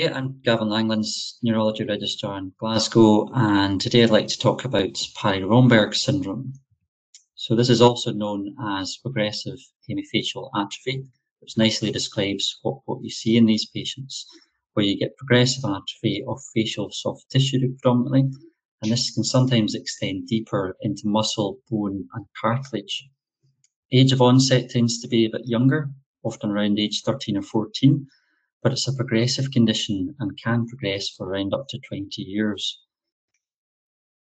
Yeah, I'm Gavin Langlands, Neurology Registrar in Glasgow, and today I'd like to talk about Parry-Romberg syndrome. So this is also known as progressive hemifacial atrophy, which nicely describes what, what you see in these patients, where you get progressive atrophy of facial soft tissue predominantly, and this can sometimes extend deeper into muscle, bone, and cartilage. Age of onset tends to be a bit younger, often around age 13 or 14, but it's a progressive condition and can progress for around up to 20 years.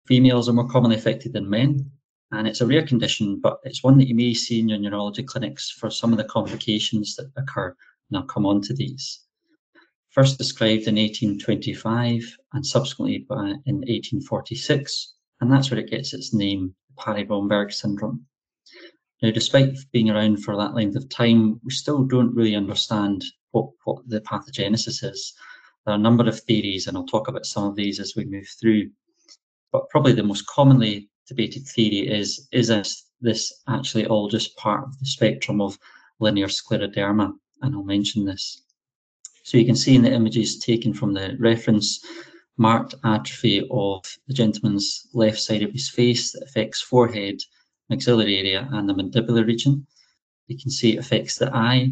Females are more commonly affected than men, and it's a rare condition, but it's one that you may see in your neurology clinics for some of the complications that occur, and I'll come on to these. First described in 1825 and subsequently in 1846, and that's where it gets its name, Parry-Romberg syndrome. Now, despite being around for that length of time, we still don't really understand what, what the pathogenesis is. There are a number of theories, and I'll talk about some of these as we move through. But probably the most commonly debated theory is is this, this actually all just part of the spectrum of linear scleroderma? And I'll mention this. So you can see in the images taken from the reference marked atrophy of the gentleman's left side of his face that affects forehead, maxillary area, and the mandibular region. You can see it affects the eye,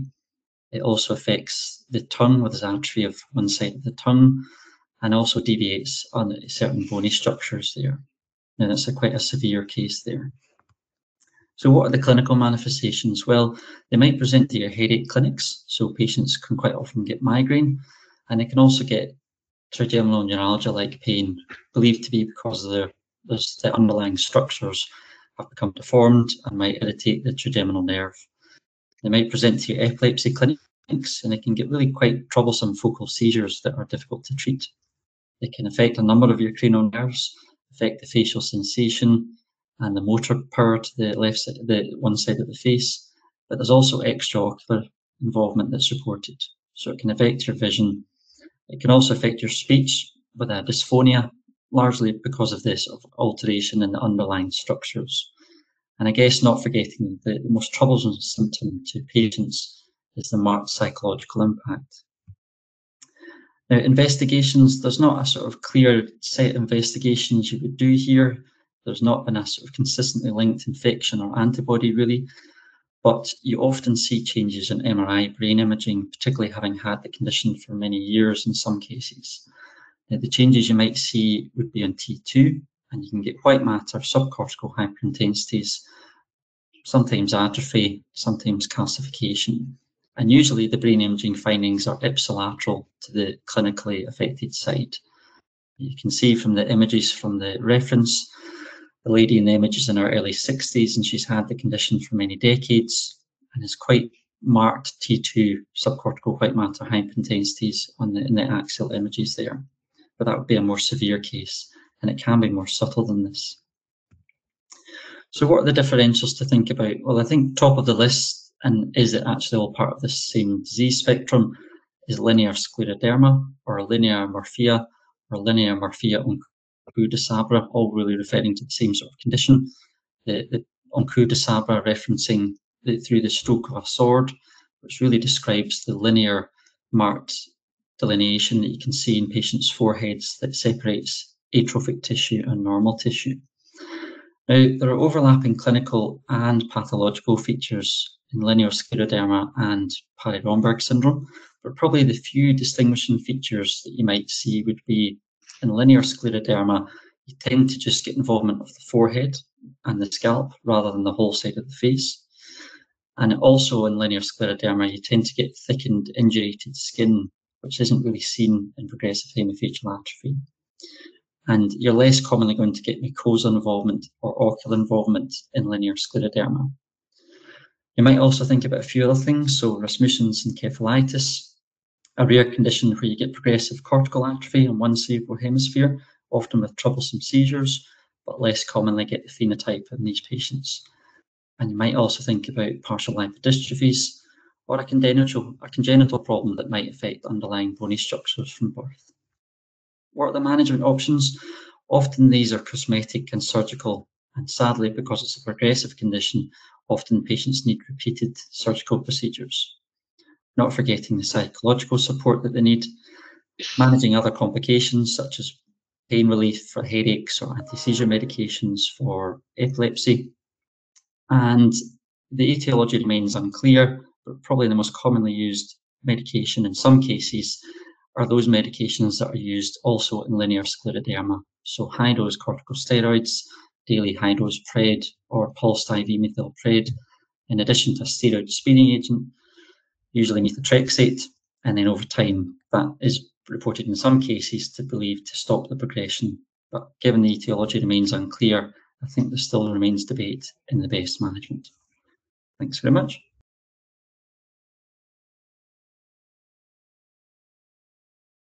it also affects the tongue with atrophy of one side of the tongue and also deviates on certain bony structures there. Now that's a quite a severe case there. So what are the clinical manifestations? Well, they might present to your headache clinics. So patients can quite often get migraine and they can also get trigeminal neuralgia-like pain, believed to be because of the underlying structures have become deformed and might irritate the trigeminal nerve. They might present to your epilepsy clinics and they can get really quite troublesome focal seizures that are difficult to treat. They can affect a number of your cranial nerves, affect the facial sensation and the motor power to the left side, the one side of the face. But there's also extraocular involvement that's reported. So it can affect your vision. It can also affect your speech with a dysphonia, largely because of this of alteration in the underlying structures. And I guess not forgetting the, the most troublesome symptom to patients is the marked psychological impact. Now, investigations, there's not a sort of clear set of investigations you would do here. There's not been a sort of consistently linked infection or antibody really, but you often see changes in MRI brain imaging, particularly having had the condition for many years in some cases. The changes you might see would be on T2, and you can get white matter, subcortical hyperintensities, sometimes atrophy, sometimes calcification. And usually the brain imaging findings are ipsilateral to the clinically affected site. You can see from the images from the reference, the lady in the image is in her early 60s and she's had the condition for many decades and has quite marked T2 subcortical white matter hyperintensities on the, in the axial images there. But that would be a more severe case and it can be more subtle than this. So what are the differentials to think about? Well, I think top of the list, and is it actually all part of the same disease spectrum, is linear scleroderma or linear morphea or linear morphea en coup de sabre, all really referring to the same sort of condition. The, the en coup de sabre referencing the, through the stroke of a sword, which really describes the linear marked delineation that you can see in patients' foreheads that separates atrophic tissue and normal tissue. Now, there are overlapping clinical and pathological features in linear scleroderma and Parry-Romberg syndrome, but probably the few distinguishing features that you might see would be in linear scleroderma, you tend to just get involvement of the forehead and the scalp rather than the whole side of the face. And also in linear scleroderma, you tend to get thickened, indurated skin, which isn't really seen in progressive hemifacial atrophy and you're less commonly going to get mucosal involvement or ocular involvement in linear scleroderma. You might also think about a few other things, so Rasmussen's encephalitis, a rare condition where you get progressive cortical atrophy in one cerebral hemisphere, often with troublesome seizures, but less commonly get the phenotype in these patients. And you might also think about partial lipodystrophies or a congenital, a congenital problem that might affect underlying bony structures from birth. What are the management options? Often these are cosmetic and surgical, and sadly, because it's a progressive condition, often patients need repeated surgical procedures. Not forgetting the psychological support that they need. managing other complications such as pain relief for headaches or anti-seizure medications for epilepsy. And the etiology remains unclear, probably the most commonly used medication in some cases are those medications that are used also in linear scleroderma. So high dose corticosteroids, daily high dose PRED or pulsed IV methylpred, in addition to a steroid sparing agent, usually methotrexate, and then over time that is reported in some cases to believe to stop the progression. But given the etiology remains unclear, I think there still remains debate in the best management. Thanks very much.